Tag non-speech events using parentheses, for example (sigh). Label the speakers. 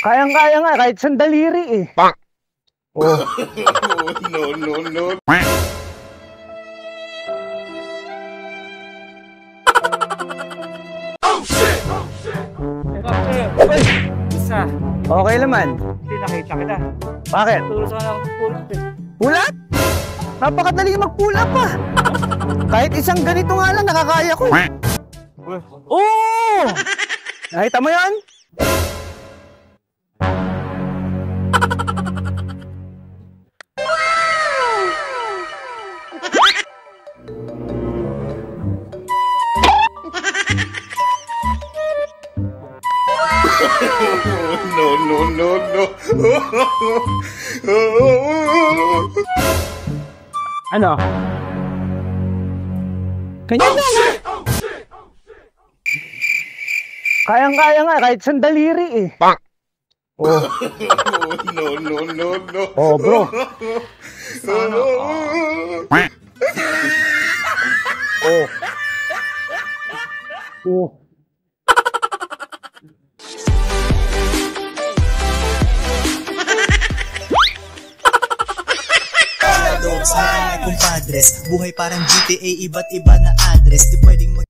Speaker 1: Kayang-kaya nga, kahit sandaliri eh.
Speaker 2: Bang!
Speaker 1: Oh.
Speaker 2: no, no, no.
Speaker 1: Uy,
Speaker 3: Isa,
Speaker 1: okay naman.
Speaker 3: hindi nakita kita.
Speaker 1: Bakit?
Speaker 3: Turo sa lang pulot eh.
Speaker 1: Pulat? Napakadali magpula pa. Kahit isang ganito nga lang, nakakaya ko. eh. Oo! Nakita mo yan?
Speaker 2: No, no, no, no.
Speaker 1: Ano? Ganyan na nga. Kayang-kaya nga, kahit sandaliri eh.
Speaker 2: Bang!
Speaker 1: Oh, (laughs)
Speaker 2: no, no, no, no.
Speaker 1: oh bro. Oh. Oh.
Speaker 4: Dogs na mga kumpadres Buhay parang GTA, iba't iba na address. Di pwedeng mag...